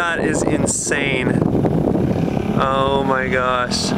That is insane. Oh my gosh.